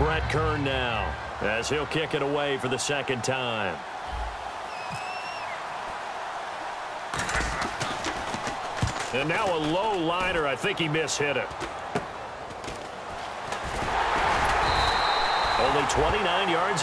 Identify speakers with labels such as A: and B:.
A: Brett Kern now as he'll kick it away for the second time. And now a low liner. I think he mishit it. Only 29 yards.